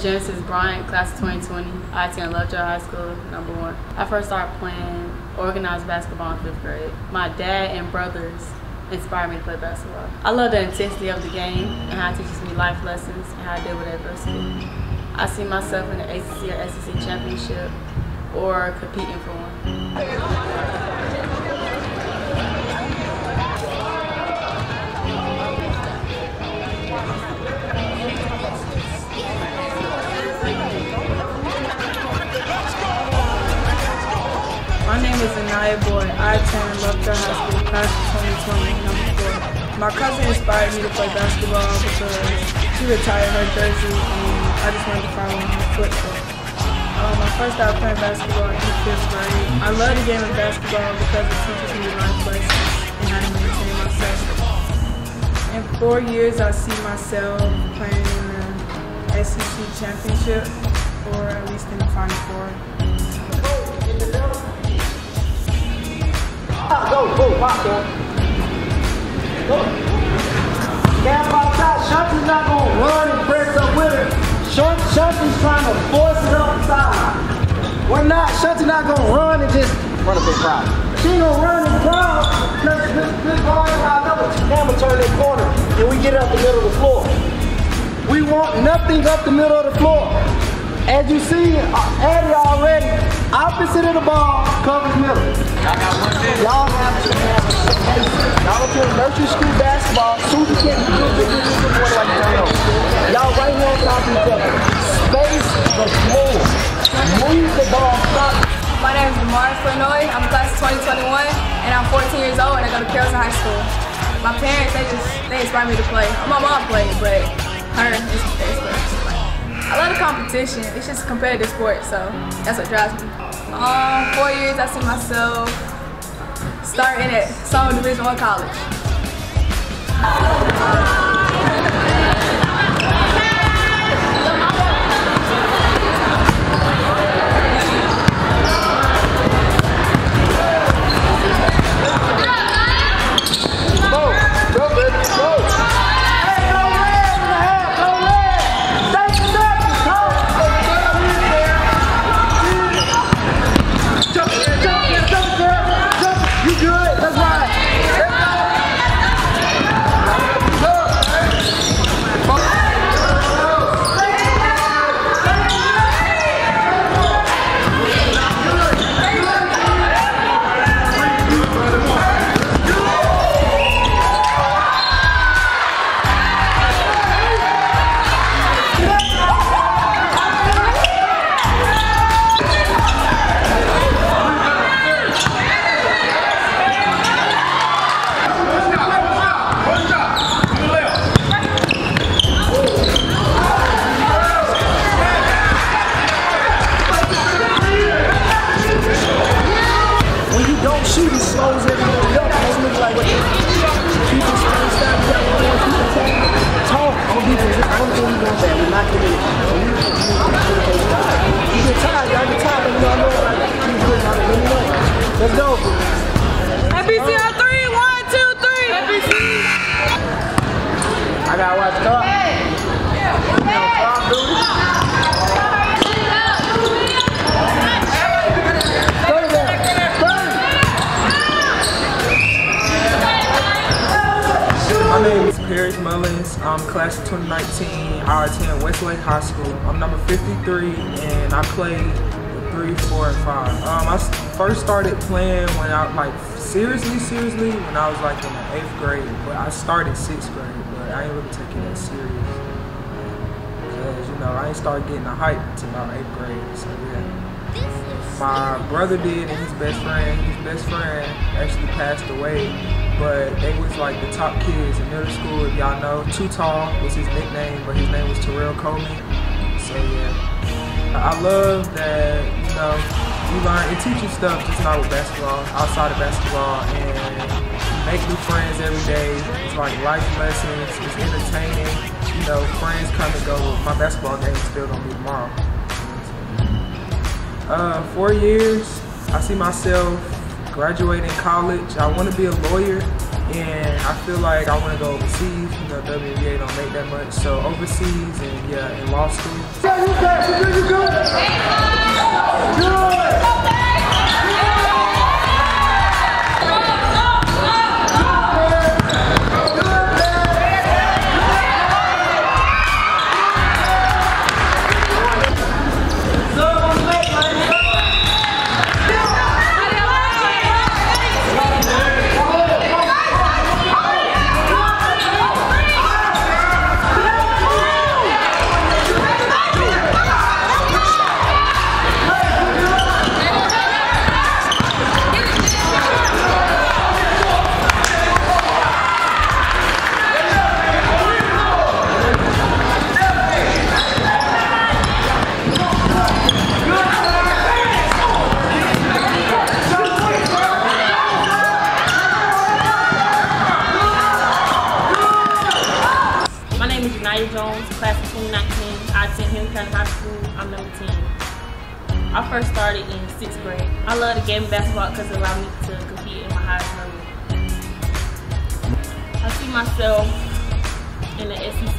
Genesis Bryant, class of 2020. I attend Lovejoy High School, number one. I first started playing organized basketball in fifth grade. My dad and brothers inspired me to play basketball. I love the intensity of the game and how it teaches me life lessons and how I deal with adversity. I see myself in the ACC or SEC championship or competing for one. Is Anaya Boyd. I attend Lovejoy High School, class of 2020, number 4. My cousin inspired me to play basketball because she retired her jersey and I just wanted to follow in her footsteps. Um, I first started playing basketball in fifth grade. I love the game of basketball because it teaches me life lessons and how to maintain myself. In four years, I see myself playing in the SEC championship or at least in the Final Four. Go, go, pop, go. Go. Camp outside. Shunty's not going to run and press up with her. Shunt, Shunty's trying to force it upside. We're not. Shunty's not going to run and just run a big crowd. She going to run and crowd. This, this, this of Camera turn that corner and we get it up the middle of the floor. We want nothing up the middle of the floor. As you see, uh, Eddie already, opposite of the ball, covers middle. Y'all have to have Y'all to nursery school basketball. Susie can't do this in the morning like you know. Y'all right here on top of each other. Space the floor. Move the ball. Stop. My name is Demar Flournoy. I'm class of 2021, and I'm 14 years old, and I go to Carrollton High School. My parents, they just, they inspired me to play. My mom played, but her is the best. I love the competition. It's just a competitive sport, so that's what drives me. Um, four years, I see myself starting at some Division One college. Mullins. I'm class of 2019. I attend Westlake High School. I'm number 53 and I played 3, 4, and 5. Um, I first started playing when I, like, seriously, seriously, when I was like in the 8th grade. But I started 6th grade, but I ain't really taking it serious. Because, you know, I ain't started getting the hype until about 8th grade. So, yeah. My brother did and his best friend, his best friend actually passed away, but they was like the top kids in middle school, if y'all know. Too Tall was his nickname, but his name was Terrell Coleman. So yeah, I love that, you know, you learn, it teaches stuff just not with basketball, outside of basketball, and make new friends every day. It's like life lessons, it's entertaining, you know, friends come and go. My basketball game still gonna be tomorrow. Uh, four years. I see myself graduating college. I want to be a lawyer, and I feel like I want to go overseas. You know, WNBA don't make that much, so overseas and yeah, in law school. Yeah, you good, you good, you good. Love the game of basketball because it allowed me to compete in my highest level. I see myself in the SEC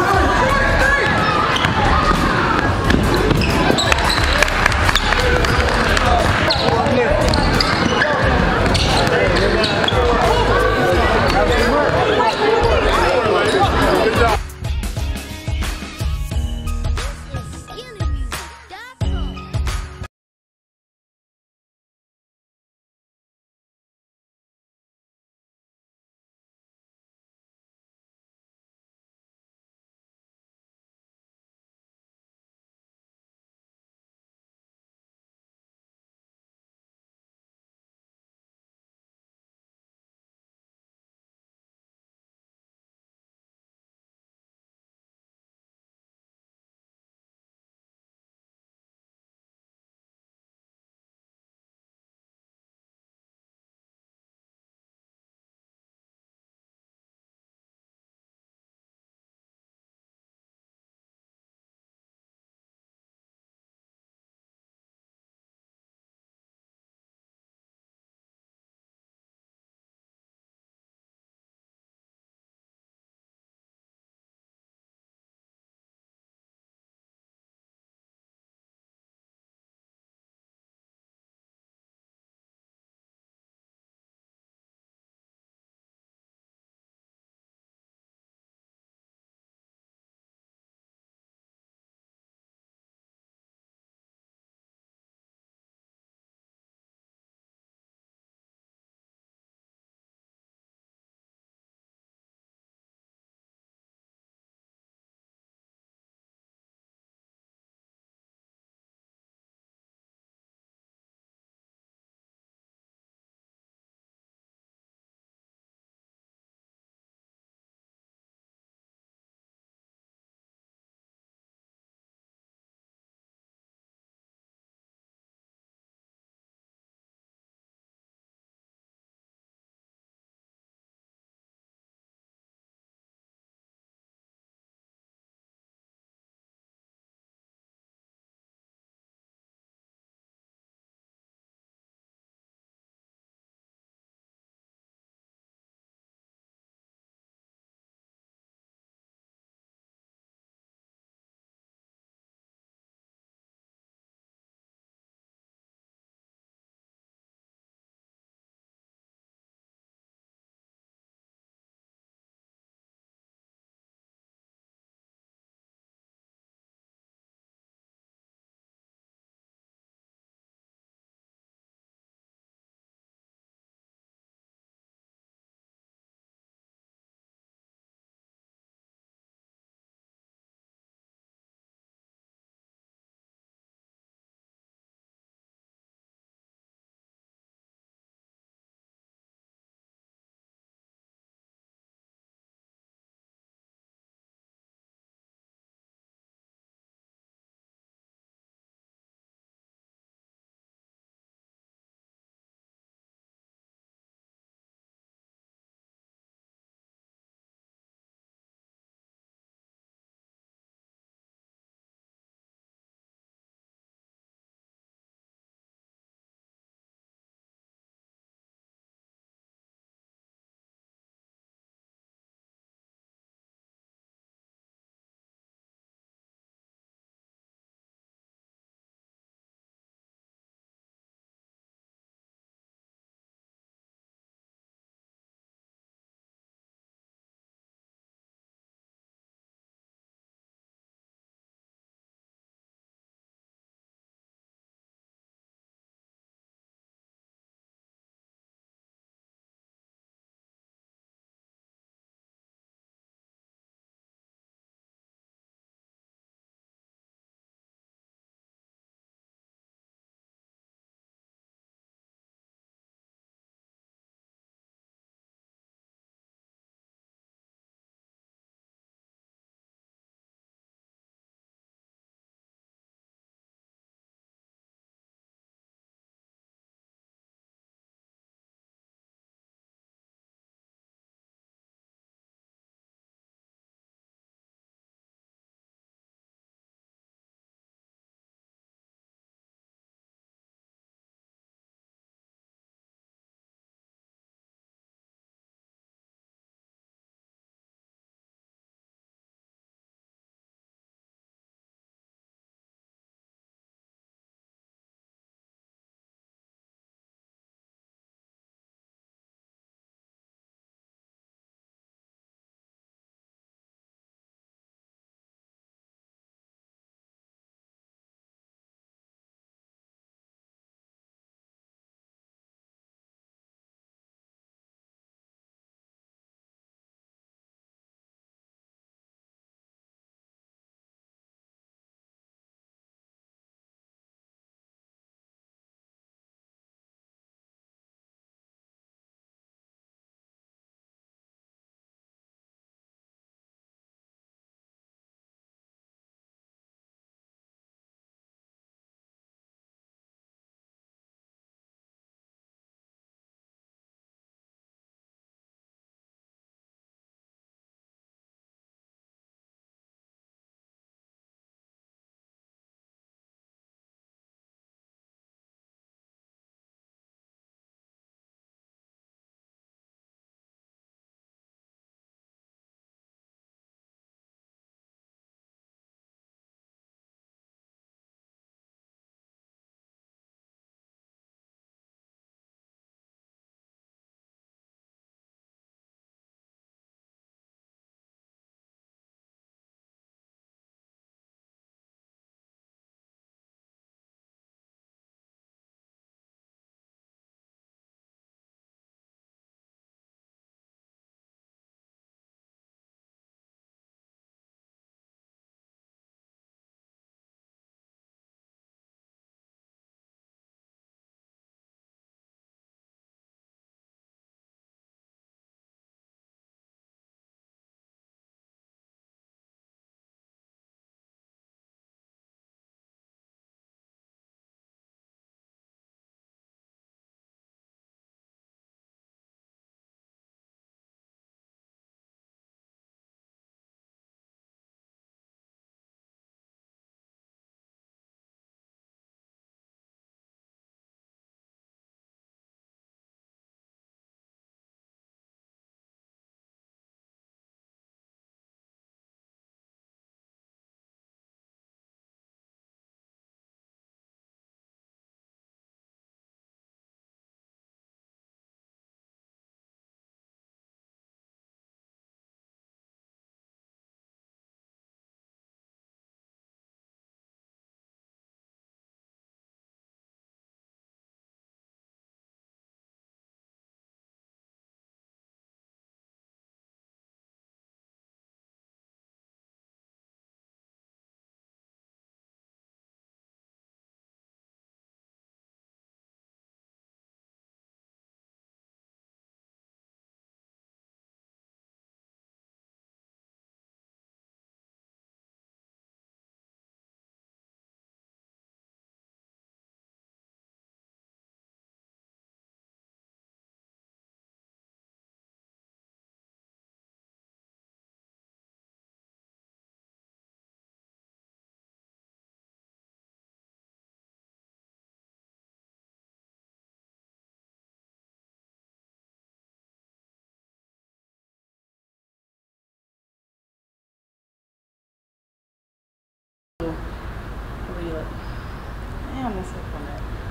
championship.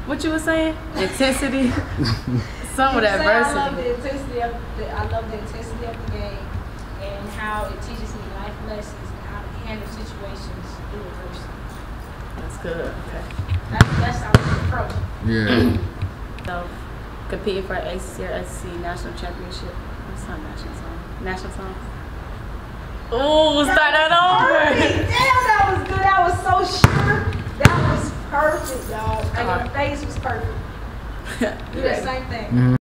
What you were saying? Intensity. Some of the You say I love adversity. the intensity of the, I love the intensity of the game and how it teaches me life lessons and how to handle situations through adversity. That's good. Okay. That, that's how we approach. it. Yeah. So, competing for ACC or SEC national championship. What's not national song? National song. Ooh, start that over. Damn, that was good. I was so sure. That was perfect, y'all. And your uh-huh. face was perfect. Do the same thing. Mm-hmm.